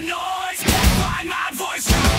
the noise. Find my voice